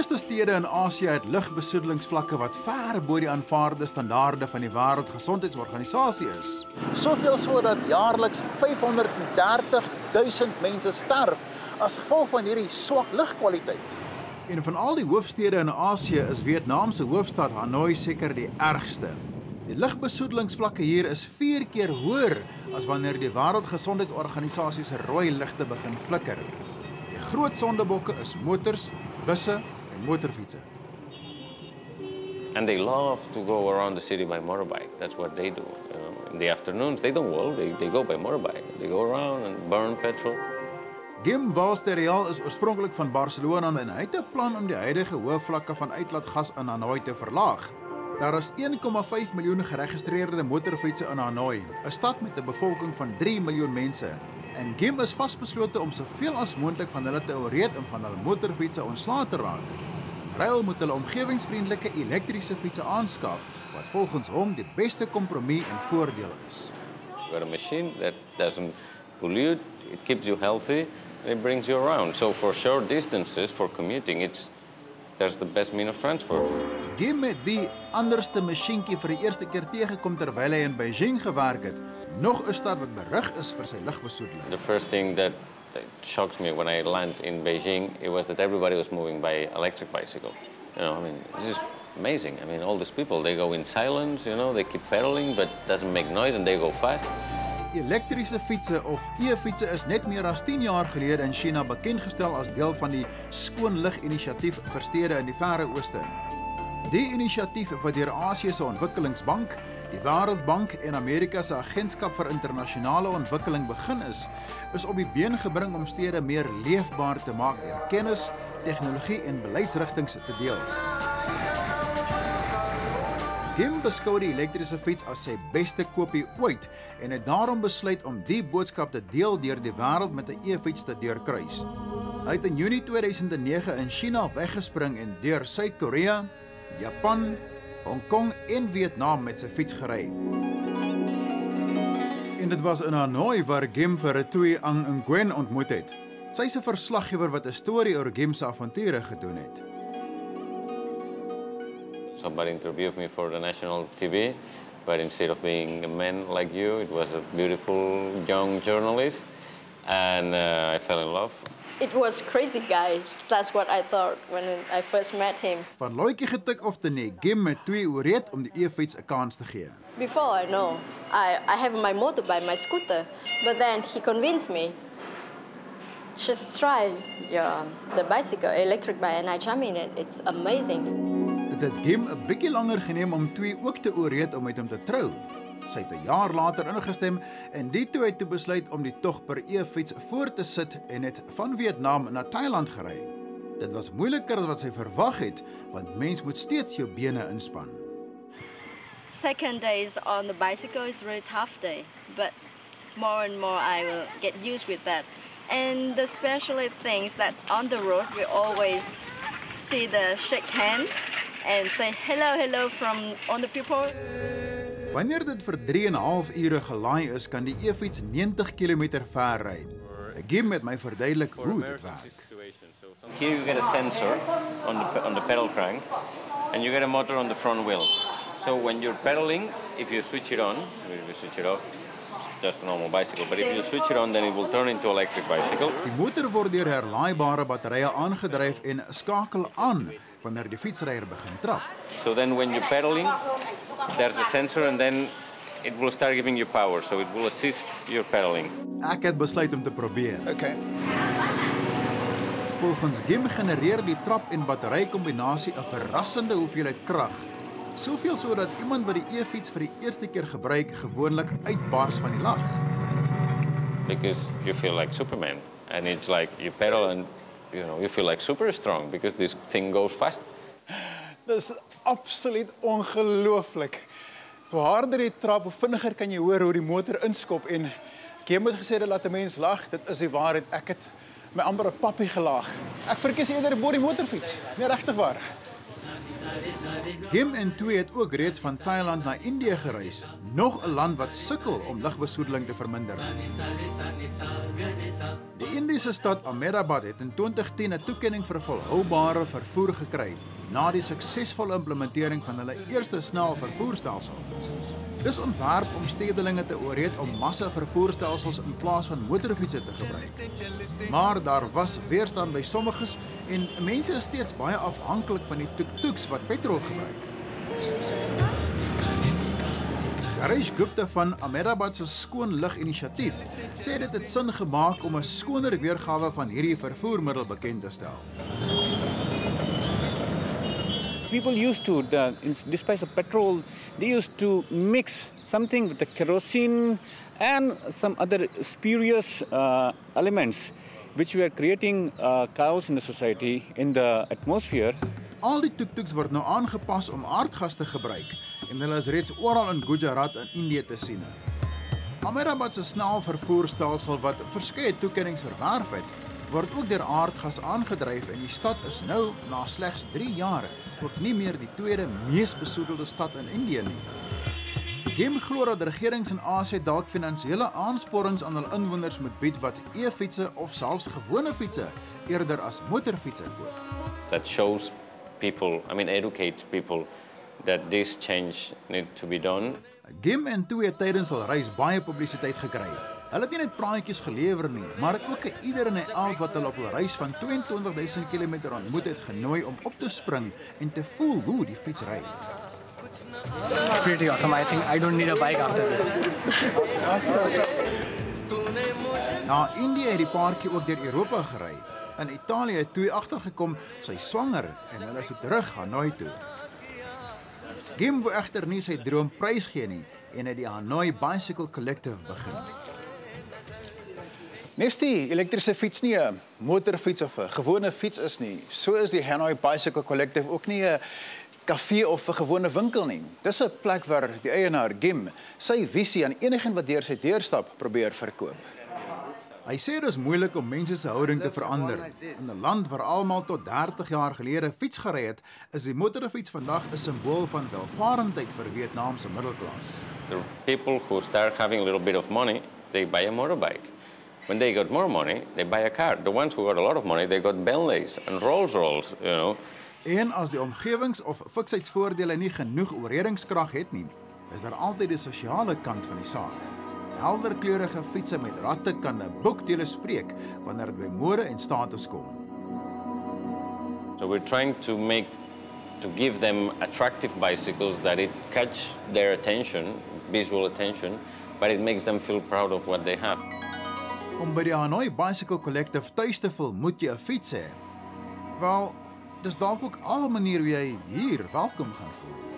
meeste stede in Asië het lugbesoedelingsvlakke wat ver bo die aanvaarde standaarde van die Wêreldgesondheidsorganisasie is. Soveel sodat jaarliks 530 000 mense sterf as gevolg van hierdie swak lugkwaliteit. En van al die hoofstede in Asië is Vietnam se hoofstad Hanoi seker die ergste. Die lugbesoedelingsvlakke hier is 4 keer hoër as wanneer die Wêreldgesondheidsorganisasie se rooi ligte begin flikker. Die groot sondebokke is motors, busse en motorfietsse. And they love to go around the city by motorbike. That's what they do. You know, in the afternoons, they don't walk, they, they go by motorbike. They go around and burn petrol. Gim Valsteriaal is oorspronklik van Barcelona en hy het 'n plan om die huidige hoë vlakke van uitlaatgas in Hanoi te verlaag. Daar is 1,5 miljoen geregistreerde motorfietsse in Hanoi, 'n stad met 'n bevolking van 3 miljoen mense. En Gim is vasbeslote om soveel as moontlik van hulle te ooreed om van hulle motorfietsse ontslae te raak. In ruil moet hulle omgewingsvriendelike elektriese fietsse aanskaf wat volgens hom die beste kompromie en voordeel is. Got a machine that doesn't pollute, it keeps you healthy, and it brings you around. So for short distances, for commuting, it's that's the best mean of transport. Gim het die anderste masjienkie vir die eerste keer tegekom terwyl hy in Beijing gewerk het. Nog 'n stad wat berig is vir sy lugbesoedeling. The first thing that, that shocks me when I land in Beijing, it was that everybody was moving by electric bicycle. You know, I mean, this is amazing. I mean, all these people, they go in silence, you know, they keep pedaling, but doesn't make noise and they go fast. Elektriese fietsse of e-fietsse is net meer as 10 jaar gelede in China bekend gestel as deel van die skoon lug inisiatief vir stede in die Verre Ooste. Die inisiatief wat deur Asië se Ontwikkelingsbank, die Wêreldbank en Amerika se Agentskap vir Internasionale Ontwikkeling begin is, is op die been gebring om stede meer leefbaar te maak deur kennis, tegnologie en beleidsrigtinge te deel. Gim beskou die elektriese fiets as sy beste koopie ooit en het daarom besluit om die boodskap te deel deur die wêreld met 'n e-fiets te deurkruis. Hy het in Junie 2009 in China weggespring en deur Suid-Korea, Japan, Hong Kong en Vietnam met sy fiets gery. En dit was in Hanoi waar Gim vir Retoy Ang Nguyen ontmoet het. Sy is 'n verslaggewer wat 'n storie oor Gim se avonture gedoen het. Somebody interviewed me for the national TV, but instead of being a man like you, it was a beautiful young journalist, and uh, I fell in love. It was crazy guy. That's what I thought when I first met him. Van Loetjie getik of te nee, Gim het twee ooreed om die e-fiets 'n kans te gee. Before I know, I, I have my motorbike, my scooter, but then he convinced me, just try your, the bicycle, electric bike, and I jump in it. It's amazing. Dit het Gim 'n bietjie langer geneem om twee ook te ooreed om met hom te trou. Sy het 'n jaar later ingestem en die twee het toe besluit om die tog per e-fiets voor te sit en het van Vietnam na Thailand gery. Dit was moeiliker as wat sy verwag het, want mens moet steeds jou bene inspann. second days on the bicycle is really tough day, but more and more I will get used with that. And the special things that on the road we always see the shake hands and say hello, hello from on the people. Wanneer dit vir 3 en 'n half ure gelaai is, kan die e-fiets 90 km ver ry. Gim het my verduidelik hoe dit werk. Here you get a sensor on the, on the pedal crank, and you get a motor on the front wheel. So when you're pedaling, if you switch it on, if you switch it off, it's just a normal bicycle. But if you switch it on, then it will turn into electric bicycle. Die motor word deur herlaaibare batterye aangedryf en skakel aan wanneer die fietsryer begin trap. So then when you're pedaling, there's a sensor, and then it will start giving you power. So it will assist your pedaling. Ek het besluit om te probeer. Okay. Volgens Gim genereer die trap en battery kombinasie 'n verrassende hoeveelheid krag. Soveel sodat iemand wat die e-fiets vir die eerste keer gebruik gewoonlik uitbars van die lag. because you feel like Superman. And it's like you pedal and you know you feel like super strong because this thing goes fast. Dis absoluut ongelooflik. Hoe harder jy trap, hoe vinniger kan jy hoor hoe die motor inskop en Gim het gesê dit laat 'n mens lag. Dit is die waarheid. Ek het my amper 'n pappie gelag. Ek verkies eerder 'n body motorfiets. Nee, regtig waar. Gim en twee het ook reeds van Thailand na Indië gereis, nog 'n land wat sukkel om lugbesoedeling te verminder. Die Indiese stad Ahmedabad het in 2010 'n toekenning vir volhoubare vervoer gekry na die suksesvolle implementering van hulle eerste snel vervoerstelsel. Dis ontwerp om stedelinge te ooreed om massa vervoerstelsels in plaas van motorfietsse te gebruik. Maar daar was weerstand by sommiges en mense is steeds baie afhanklik van die tuk-tuks wat petrol gebruik. Harish Gupta van Ahmedabad se skoon lug inisiatief sê dit het sin gemaak om 'n skoner weergawe van hierdie vervoermiddel bekend te stel. People used to, the, in despite of petrol, they used to mix something with the kerosene and some other spurious uh, elements which were creating uh, chaos in the society, in the atmosphere. Al die tuk-tuks word nou aangepas om aardgas te gebruik en hulle is reeds oral in Gujarat in Indië te sien. Ahmedabad se snelvervoerstelsel wat verskeie toekenninge verwerf het, word ook deur aardgas aangedryf en die stad is nou na slegs 3 jaar ook nie meer die tweede mees besoedelde stad in Indië nie. Gem glo dat regerings in Asië dalk finansiële aansporings aan hul inwoners moet bied wat e-fietsse of selfs gewone fietsse eerder as motorfietsse koop. That shows people, I mean, educates people that this change need to be done. Gim en toe het tydens hul reis baie publisiteit gekry. Hulle het nie net praatjies gelewer nie, maar het ook 'n ieder en elk wat hulle op hul reis van 22000 km ontmoet het genooi om op te spring en te voel hoe die fiets ry. Pretty awesome. I think I don't need a bike after this. Na Indië het die paartjie ook deur Europa gery. In Italië het toe agtergekom sy swanger en hulle is terug Hanoi toe. Gim wou egter nie sy droom prysgee nie en het die Hanoi Bicycle Collective begin. Nestie, elektriese fiets nie 'n motorfiets of 'n gewone fiets is nie. So is die Hanoi Bicycle Collective ook nie 'n kafee of 'n gewone winkel nie. Dis 'n plek waar die eienaar Gim sy visie aan enigiemand wat deur sy deur stap probeer verkoop. Hy sê dit is moeilik om mense se houding te verander. In 'n land waar almal tot 30 jaar gelede fiets gery het, is die motorfiets vandag 'n simbool van welvarendheid vir Vietnam se middelklas. The people who start having a little bit of money, they buy a motorbike. When they got more money, they buy a car. The ones who got a lot of money, they got Bentleys and Rolls Royce, you know. En as die omgewings of fiksheidsvoordele nie genoeg oorredingskrag het nie, is daar altyd die sosiale kant van die saak. Helderkleurige fietsse met ratte kan 'n boekdele spreek wanneer dit by mode en status kom. So we're trying to make to give them attractive bicycles that it catch their attention, visual attention, but it makes them feel proud of what they have. Om by die Hanoi Bicycle Collective tuis te voel, moet jy 'n fiets hê. Wel, dis dalk ook al 'n manier hoe jy hier welkom gaan voel.